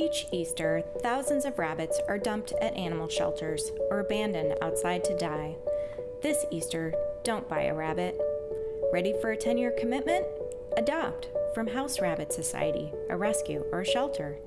Each Easter, thousands of rabbits are dumped at animal shelters or abandoned outside to die. This Easter, don't buy a rabbit. Ready for a 10 year commitment? Adopt from House Rabbit Society, a rescue or a shelter.